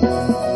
嗯。